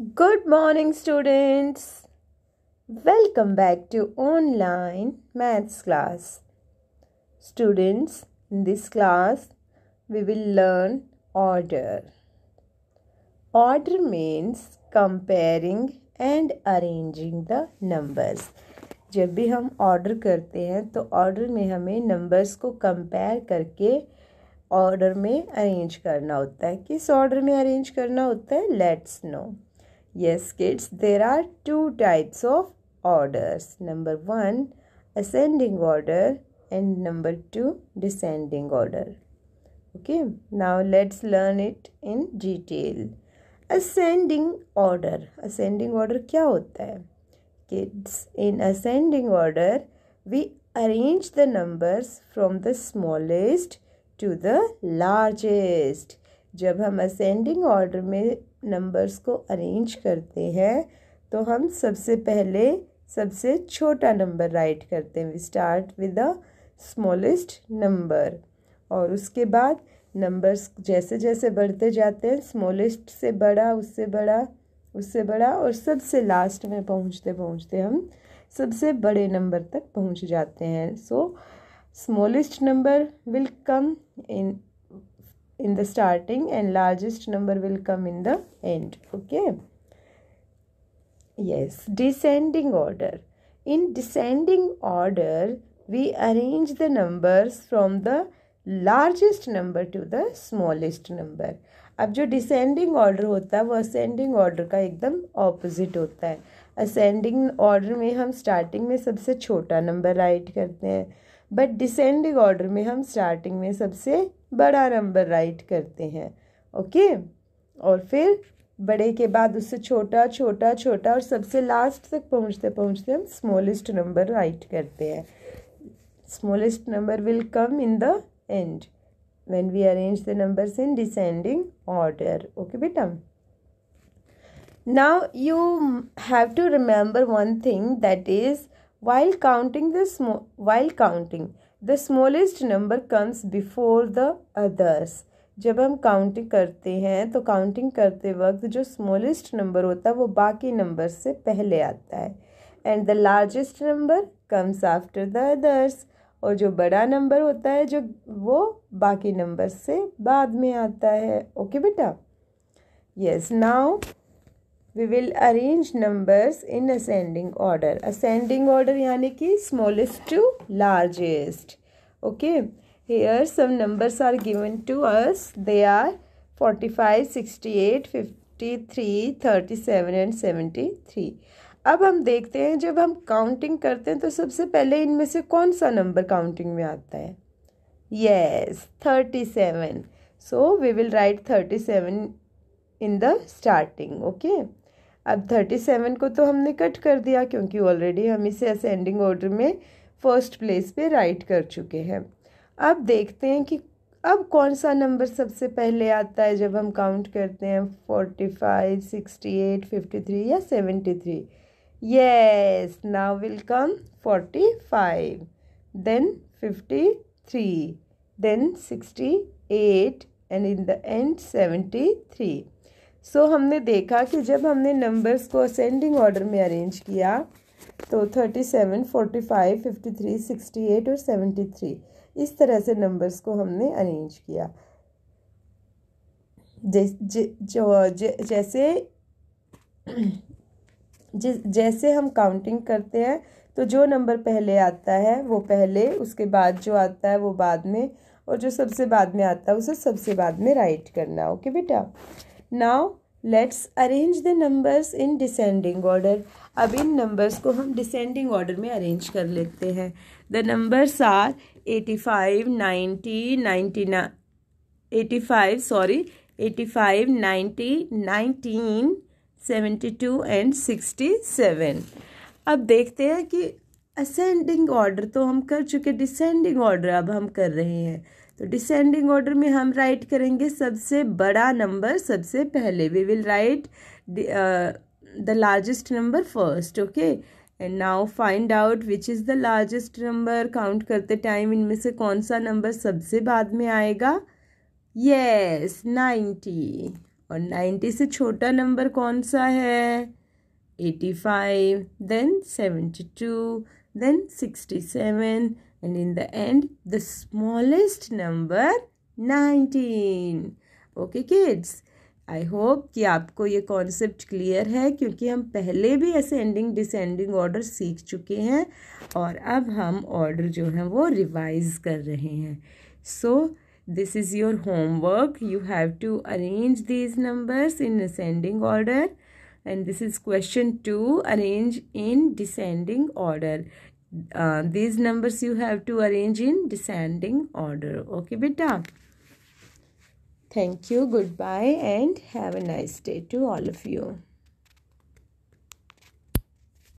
Good morning students welcome back to online maths class students in this class we will learn order order means comparing and arranging the numbers जब भी हम order करते हैं तो order में हमें numbers को कंपेयर करके ऑर्डर में अरेंज करना होता है. किस ऑर्डर में अरेंज करना होता है? Let's know Yes, kids, there are two types of orders. Number one, ascending order, and number two, descending order. Okay, now let's learn it in detail. Ascending order. Ascending order क्या होता है Kids, in ascending order, we arrange the numbers from the smallest to the largest. जब हम ascending order में numbers को arrange करते हैं तो हम सबसे पहले सबसे छोटा नंबर राइट करते हैं। We start with the smallest number और उसके बाद नंबर्स जैसे जैसे बढ़ते जाते हैं स्मॉलेस्ट से बड़ा, उससे बड़ा उससे बड़ा और सबसे लास्ट में पहुँचते पहुँचते हम सबसे बड़े नंबर तक पहुँच जाते हैं। So smallest number will come in in the starting and largest number will come in the end okay yes descending order in descending order we arrange the numbers from the largest number to the smallest number अब जो descending order होता है वो ascending order का एकदम opposite होता है ascending order में हम स्टार्टिंग में सबसे छोटा नंबर राइट करते हैं बट डिसेंडिंग ऑर्डर में हम स्टार्टिंग में सबसे बड़ा नंबर राइट करते हैं ओके और फिर बड़े के बाद उससे छोटा छोटा छोटा और सबसे लास्ट तक पहुँचते पहुँचते हम स्मॉलेस्ट नंबर राइट करते हैं। Smallest number will come in the end when we arrange the numbers in descending order, okay beta now you have to remember one thing that is while counting the small, while counting the smallest number comes before the others जब हम counting करते हैं तो counting करते वक्त जो smallest number होता है, वो बाकी नंबर से पहले आता है। And the largest number comes after the others और जो बड़ा नंबर होता है, जो, वो बाकी नंबर से बाद में आता है। ओके बेटा? Yes now we will arrange numbers in ascending order ascending order यानी कि smallest to largest okay here some numbers are given to us they are forty five sixty eight fifty three thirty seven and seventy three अब हम देखते हैं, जब हम counting करते हैं तो सबसे पहले इनमें से कौन सा नंबर काउंटिंग में आता है? Yes thirty seven so we will write thirty seven in the starting okay अब थर्टी सेवन को तो हमने कट कर दिया क्योंकि ऑलरेडी हम इसे असेंडिंग ऑर्डर में फ़र्स्ट प्लेस पे राइट कर चुके हैं। अब देखते हैं कि अब कौन सा नंबर सबसे पहले आता है जब हम काउंट करते हैं forty five sixty eight fifty three या seventy three yes now will come forty five then fifty three then sixty eight and in the end seventy three so so, हमने देखा कि जब हमने नंबर्स को असेंडिंग ऑर्डर में arrange किया तो thirty seven forty five fifty three sixty eight और सेवेंटी थ्री इस तरह से नंबर्स को हमने अरेंज किया। जो जैसे जैसे हम काउंटिंग करते हैं तो जो नंबर पहले आता है वो पहले उसके बाद जो आता है वो बाद में और जो सबसे बाद में आता है उसे सबसे बाद में राइट करना ओके बेटा? Now let's arrange the numbers in descending order अब इन नंबर्स को हम डिसेंडिंग ऑर्डर में अरेंज कर लेते हैं। The numbers are eighty five ninety ninety ना eighty five sorry eighty five ninety nineteen seventy two and sixty seven अब देखते हैं कि असेंडिंग ऑर्डर तो हम कर चुके डिसेंडिंग ऑर्डर अब हम कर रहे हैं। तो डिसेंडिंग ऑर्डर में हम राइट करेंगे सबसे बड़ा नंबर सबसे पहले। We will write the largest number first okay and now find out which is the largest number count करते टाइम इनमें से कौन सा नंबर सबसे बाद में आएगा? यस नाइन्टी और नाइन्टी से छोटा नंबर कौन सा है? Eighty five then seventy two then sixty 67 and in the end, the smallest number 19 okay, kids I hope कि आपको ये कॉन्सेप्ट क्लियर है, क्योंकि हम पहले भी ऐसे एंडिंग डिसेंडिंग ऑर्डर सीख चुके हैं और अब हम ऑर्डर जो है वो रिवाइज कर रहे हैं। So this is your homework you have to arrange these numbers in ascending order and this is question 2 arrange in descending order. Uh, these numbers you have to arrange in descending order. Okay beta. Thank you. Goodbye and have a nice day to all of you